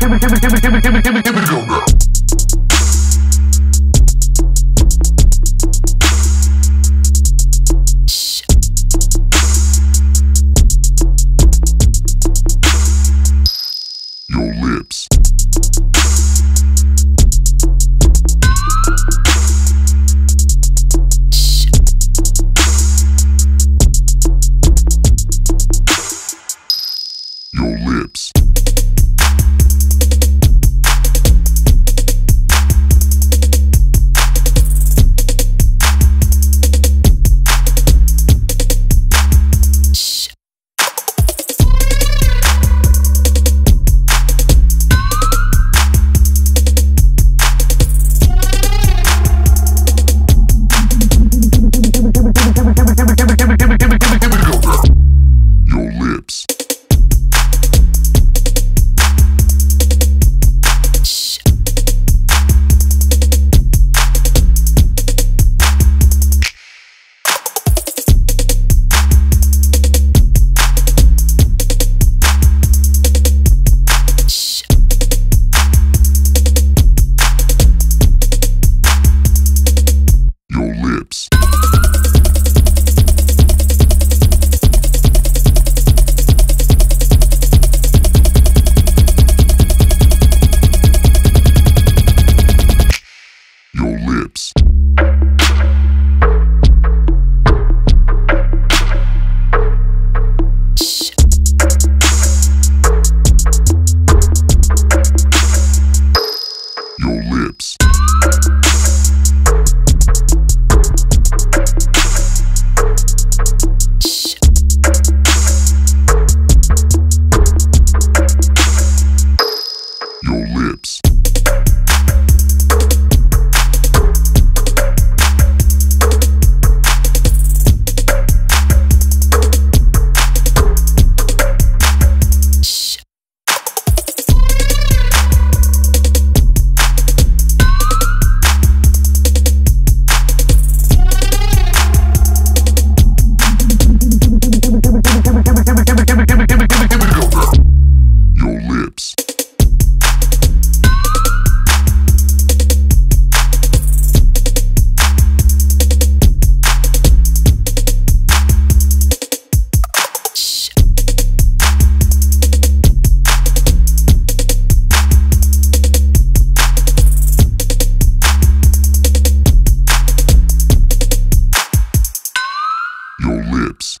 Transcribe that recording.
Tibble, tibble, tibble, tibble, tibble, tibble, tibble. your lips. your lips.